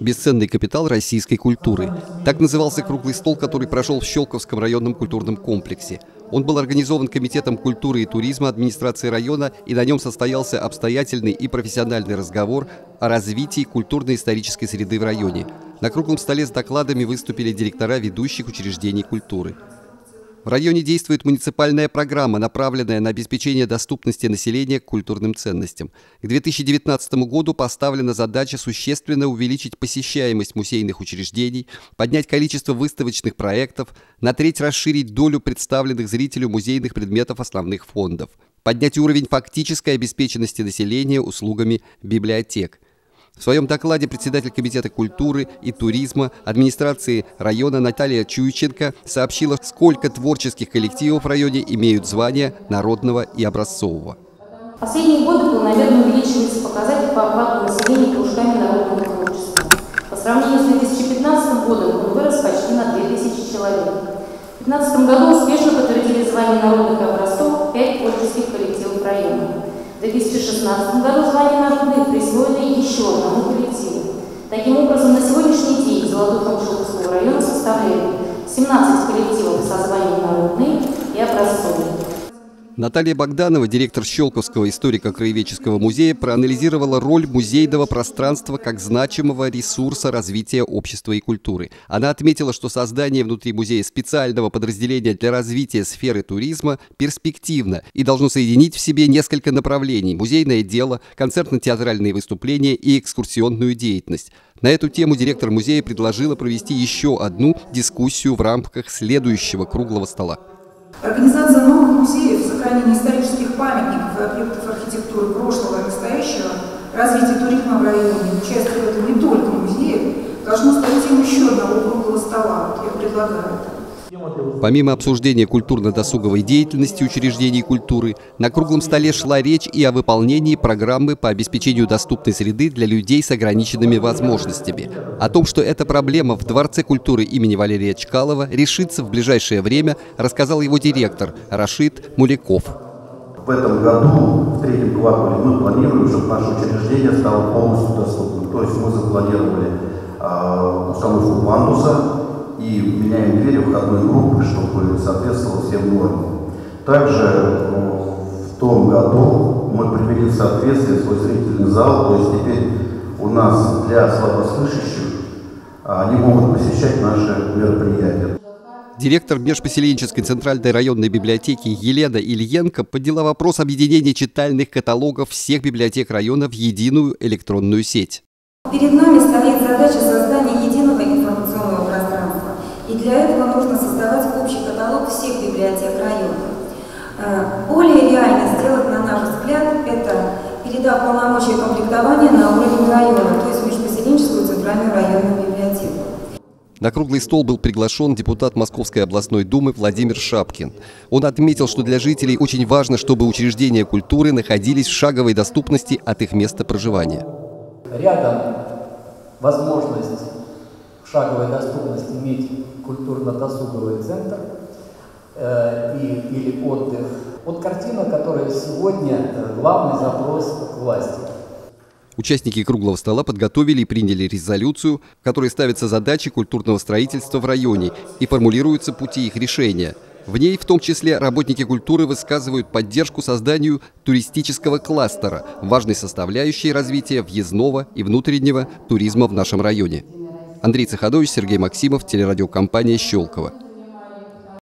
Бесценный капитал российской культуры. Так назывался круглый стол, который прошел в Щелковском районном культурном комплексе. Он был организован Комитетом культуры и туризма администрации района, и на нем состоялся обстоятельный и профессиональный разговор о развитии культурно-исторической среды в районе. На круглом столе с докладами выступили директора ведущих учреждений культуры. В районе действует муниципальная программа, направленная на обеспечение доступности населения к культурным ценностям. К 2019 году поставлена задача существенно увеличить посещаемость музейных учреждений, поднять количество выставочных проектов, на треть расширить долю представленных зрителю музейных предметов основных фондов, поднять уровень фактической обеспеченности населения услугами библиотек – в своем докладе председатель Комитета культуры и туризма администрации района Наталья Чуйченко сообщила, сколько творческих коллективов в районе имеют звание народного и образцового. Последние годы планомерно увеличивается показатель по охвату населения кружками народного творчества. По сравнению с 2015 годом он вырос почти на 2000 человек. В 2015 году успешно подтвердили звание народных образцов 5 творческих коллективов района. В 2016 году звание народное присвоено еще одному коллективу. Таким образом, на сегодняшний Наталья Богданова, директор Щелковского историко-краеведческого музея, проанализировала роль музейного пространства как значимого ресурса развития общества и культуры. Она отметила, что создание внутри музея специального подразделения для развития сферы туризма перспективно и должно соединить в себе несколько направлений – музейное дело, концертно-театральные выступления и экскурсионную деятельность. На эту тему директор музея предложила провести еще одну дискуссию в рамках следующего круглого стола. Организация новых музеев, сохранение исторических памятников и объектов архитектуры прошлого и настоящего, развитие туризма в районе, участие в этом не только музеев, должно стать темой еще одного круглого стола. Вот я предлагаю это. Помимо обсуждения культурно-досуговой деятельности учреждений культуры, на круглом столе шла речь и о выполнении программы по обеспечению доступной среды для людей с ограниченными возможностями. О том, что эта проблема в Дворце культуры имени Валерия Чкалова решится в ближайшее время, рассказал его директор Рашид Муляков. В этом году, в третьем квартале, мы планируем, чтобы наше учреждение стало полностью доступным. То есть мы запланировали э, установку пандуса, и меняем двери входной группы, чтобы соответствовало всем нормам. Также ну, в том году мы привели в соответствие свой зрительный зал, то есть теперь у нас для слабослышащих а, они могут посещать наши мероприятия. Директор межпоселенческой центральной районной библиотеки Елена Ильенко подняла вопрос объединения читальных каталогов всех библиотек района в единую электронную сеть. Перед нами стоит задача создания и для этого нужно создавать общий каталог всех библиотек района. Э, более реально сделать, на наш взгляд, это передав полномочия комплектования на уровень района, то есть межпоселенческую центральную районную библиотеку. На круглый стол был приглашен депутат Московской областной думы Владимир Шапкин. Он отметил, что для жителей очень важно, чтобы учреждения культуры находились в шаговой доступности от их места проживания. Рядом возможность шаговой доступности иметь культурно-досуговый центр э, и, или отдых. Вот картина, которая сегодня э, главный запрос к власти. Участники круглого стола подготовили и приняли резолюцию, в которой ставятся задачи культурного строительства в районе и формулируются пути их решения. В ней в том числе работники культуры высказывают поддержку созданию туристического кластера, важной составляющей развития въездного и внутреннего туризма в нашем районе. Андрей Цехадович, Сергей Максимов, телерадиокомпания «Щелково».